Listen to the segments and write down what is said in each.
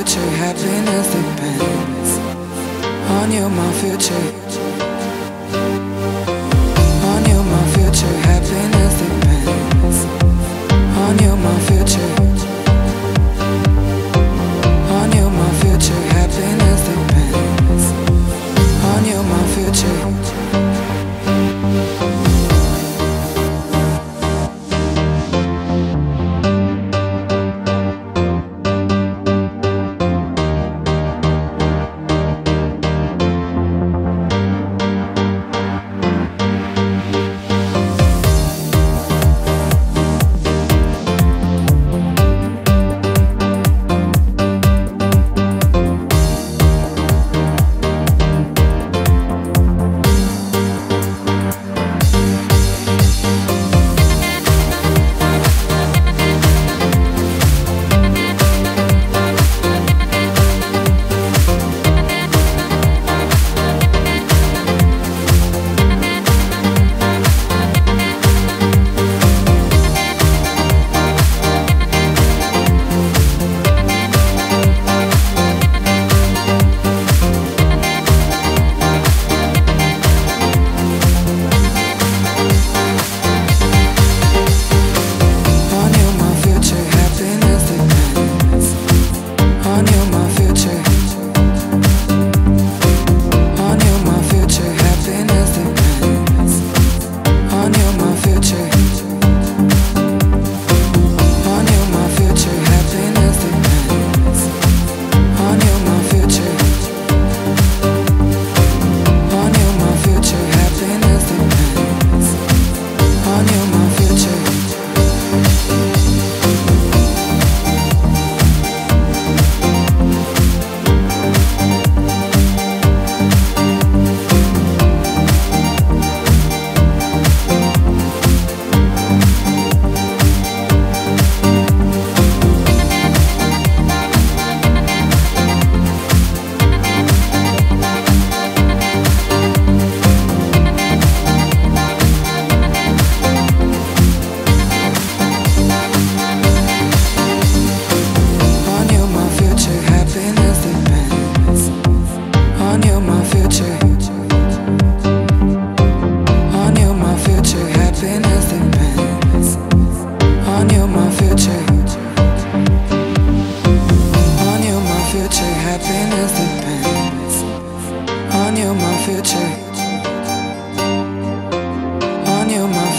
future happiness depends on you, my future. On you, my future happiness depends on you, my future. On you, my future happiness depends on you, my future.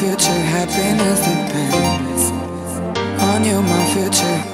Future, happiness depends. On you, my future.